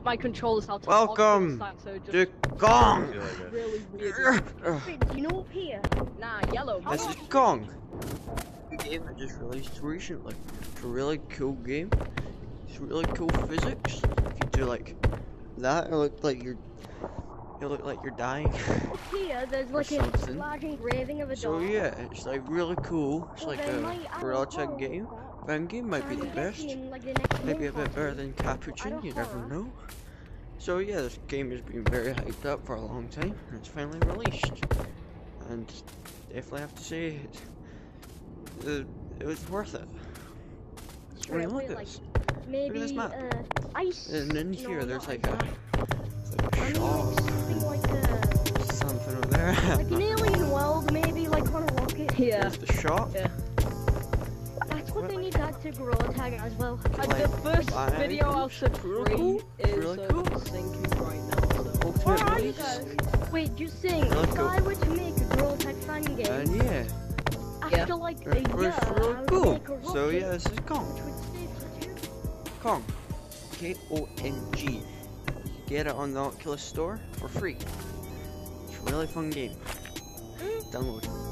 put my controllers out. to Welcome Oculus, so just to Kong! really weird. You know up here? Nah, yellow. This is Kong. A game I just released recently. It's a really cool game. It's really cool physics. If you do like that, it look like you're you look like you're dying. Here, there's like a large engraving of a So dog. yeah, it's like really cool. It's Well, like a might- I gorilla don't tag know. game. Van game might be the best. like, the Maybe a bit better than Capuchin, you never know. So yeah, this game has been very hyped up for a long time, and it's finally released. And definitely have to say, it, uh, it was worth it. I mean, look at like, this. Maybe this map. uh, ice. And in here, there's like a, like I a mean, like something like uh, something over there. like an alien world, maybe like on a rocket. Yeah. There's the shop. Yeah. That's what they need that to gorilla tag as well. Like, Like, the first fine. video I'll set Really free cool. is Really uh, cool. syncing right now. So. Ultimate Where are you guys? Wait, just saying, Really if cool. I were to make a gorilla tag fan game And yeah, after like a it was year, I really would cool. make a So rocket, yeah, this is Kong. which would stay for Kong. K O N G. Get it on the Oculus Store for free. It's a really fun game. Mm. Download. it.